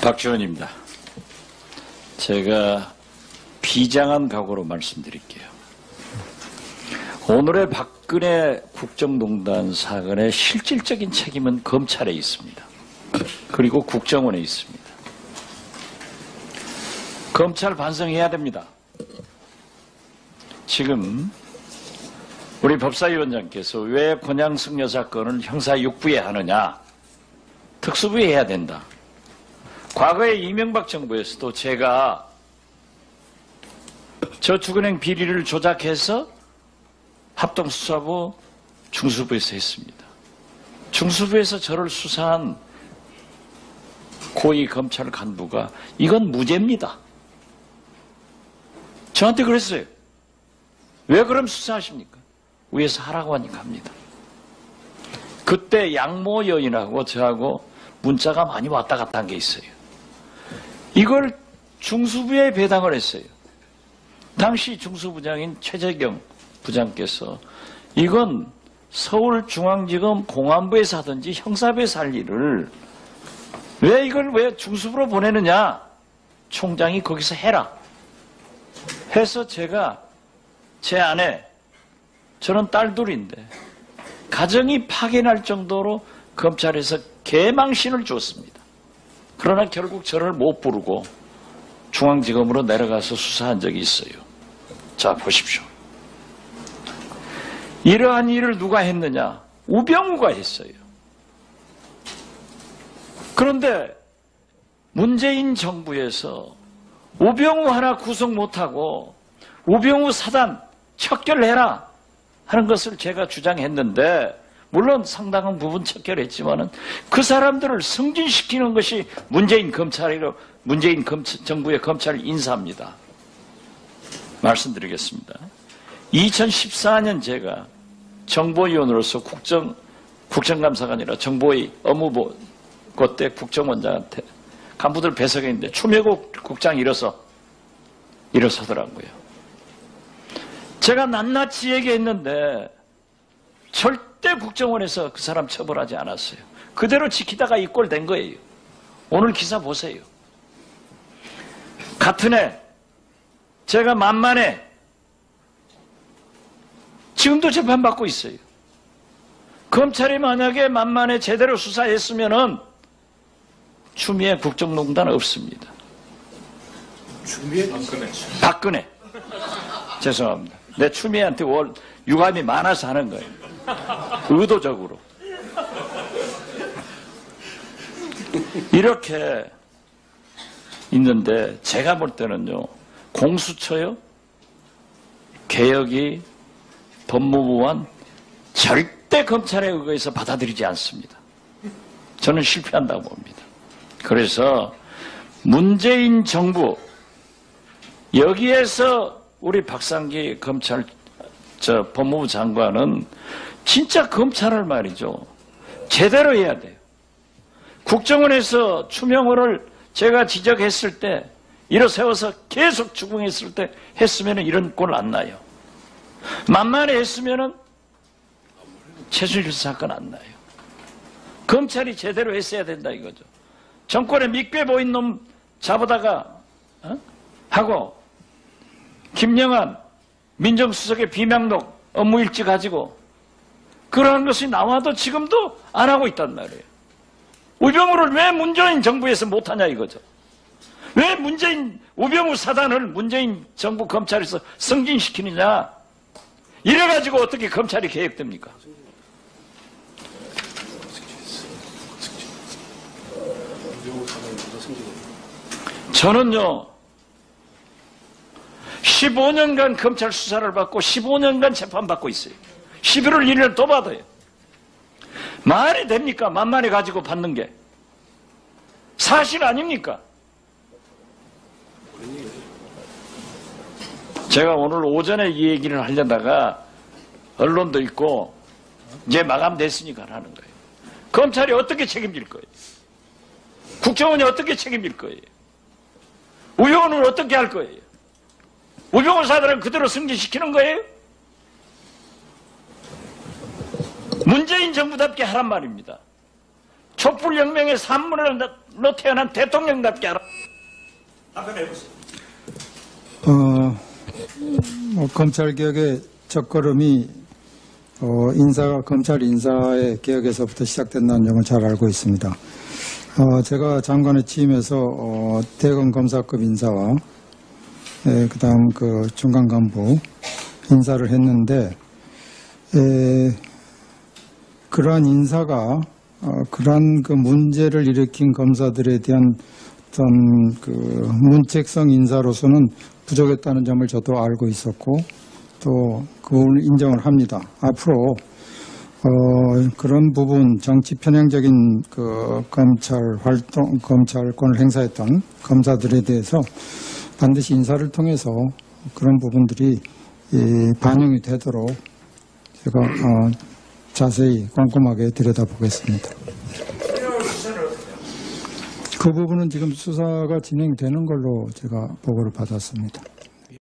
박지원입니다. 제가 비장한 각오로 말씀드릴게요. 오늘의 박근혜 국정농단 사건의 실질적인 책임은 검찰에 있습니다. 그리고 국정원에 있습니다. 검찰 반성해야 됩니다. 지금 우리 법사위원장께서 왜 권양승 여사 건을 형사 6부에 하느냐? 특수부에 해야 된다. 과거에 이명박 정부에서도 제가 저축은행 비리를 조작해서 합동수사부 중수부에서 했습니다. 중수부에서 저를 수사한 고위 검찰 간부가 이건 무죄입니다. 저한테 그랬어요. 왜 그럼 수사하십니까? 위에서 하라고 하니까 합니다. 그때 양모 여인하고 저하고 문자가 많이 왔다 갔다 한 게 있어요. 이걸 중수부에 배당을 했어요. 당시 중수부장인 최재경 부장께서 이건 서울중앙지검 공안부에서 하든지 형사부에서 할 일을 왜 이걸 왜 중수부로 보내느냐? 총장이 거기서 해라. 해서 제가 제 아내, 저는 딸 둘인데 가정이 파괴날 정도로 검찰에서 개망신을 줬습니다. 그러나 결국 저를 못 부르고 중앙지검으로 내려가서 수사한 적이 있어요. 자, 보십시오. 이러한 일을 누가 했느냐? 우병우가 했어요. 그런데 문재인 정부에서 우병우 하나 구속 못하고 우병우 사단 척결해라 하는 것을 제가 주장했는데 물론 상당한 부분 척결했지만은 그 사람들을 승진시키는 것이 문재인 검찰이고 문재인 검찰, 정부의 검찰 인사입니다. 말씀드리겠습니다. 2014년 제가 정보위원으로서 국정 국정감사가 아니라 정보위 업무부 그때 국정원장한테 간부들 배석했는데 추미국 국장 일어서 일어서더라고요. 제가 낱낱이 얘기했는데 절 대 국정원에서 그 사람 처벌하지 않았어요. 그대로 지키다가 이 꼴 된 거예요. 오늘 기사 보세요. 같은 해 제가 만만해 지금도 재판받고 있어요. 검찰이 만약에 만만해 제대로 수사했으면은 추미애 국정농단 없습니다. 추미애 박근혜. 박근혜. 죄송합니다. 내 추미애한테 월 유감이 많아서 하는 거예요. 의도적으로. 이렇게 있는데 제가 볼 때는요. 공수처요. 개혁이 법무부원 절대 검찰에 의거해서 받아들이지 않습니다. 저는 실패한다고 봅니다. 그래서 문재인 정부 여기에서 우리 박상기 검찰 저 법무부 장관은 진짜 검찰을 말이죠. 제대로 해야 돼요. 국정원에서 추명호를 제가 지적했을 때 일어세워서 계속 추궁했을 때 했으면 이런 꼴 안 나요. 만만히 했으면은 최순실 사건 안 나요. 검찰이 제대로 했어야 된다 이거죠. 정권에 믿게 보인 놈 잡아다가 어? 하고 김영한 민정수석의 비명록 업무일지 가지고 그러한 것이 나와도 지금도 안 하고 있단 말이에요. 우병우를 왜 문재인 정부에서 못하냐 이거죠. 왜 문재인 우병우 사단을 문재인 정부 검찰에서 승진시키느냐 이래가지고 어떻게 검찰이 개혁됩니까? 저는요, 15년간 검찰 수사를 받고 15년간 재판받고 있어요. 11월 1일 또 받아요. 말이 됩니까? 만만히 가지고 받는 게. 사실 아닙니까? 제가 오늘 오전에 이 얘기를 하려다가 언론도 있고 이제 마감됐으니까 하는 거예요. 검찰이 어떻게 책임질 거예요? 국정원이 어떻게 책임질 거예요? 우병우는 어떻게 할 거예요? 우병우 사들은 그대로 승진시키는 거예요? 문재인 정부답게 하란 말입니다. 촛불혁명의 산문을 너 태어난 대통령답게 알아. 답변해보세요. 어, 뭐 검찰 개혁의 첫걸음이 어, 인사가 검찰 인사의 개혁에서부터 시작된다는 점을 잘 알고 있습니다. 어, 제가 장관에 취임해서 어, 대검 검사급 인사와 예, 그다음 그 중간 간부 인사를 했는데 에, 그러한 인사가 어, 그러한 그 문제를 일으킨 검사들에 대한 어떤 그 문책성 인사로서는 부족했다는 점을 저도 알고 있었고 또 그걸 인정을 합니다. 앞으로 어, 그런 부분 정치 편향적인 그 검찰 활동 검찰권을 행사했던 검사들에 대해서 반드시 인사를 통해서 그런 부분들이 이, 반영이 되도록 제가 어, 자세히 꼼꼼하게 들여다보겠습니다. 그 부분은 지금 수사가 진행되는 걸로 제가 보고를 받았습니다.